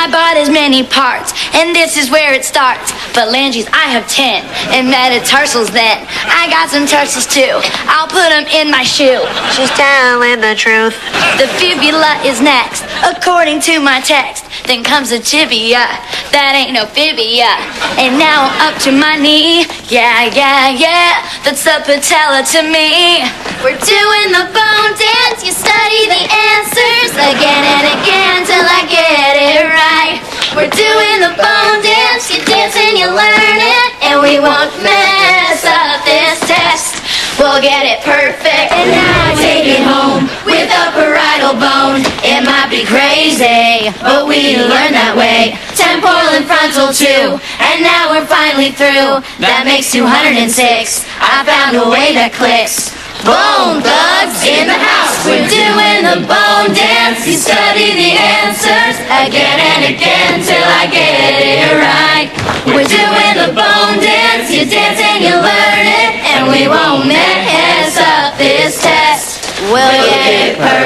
My body's many parts, and this is where it starts. But Phalanges, I have ten, and metatarsals then. I got some tarsals too. I'll put them in my shoe. She's telling the truth. The fibula is next, according to my text. Then comes the tibia, that ain't no fibia. And now I'm up to my knee. Yeah, yeah, yeah, that's the patella to me. We're doing the bone dance, you study the answers again you learn it, and we won't mess up this test. We'll get it perfect, and now I take it home with a parietal bone. It might be crazy, but we learn that way. Temporal and frontal too, and now we're finally through. That makes 206. I found a way that clicks. Bone thugs in the house, we're doing the bone dance. You study the answers again and again till I get it and